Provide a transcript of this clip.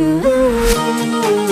Ooh.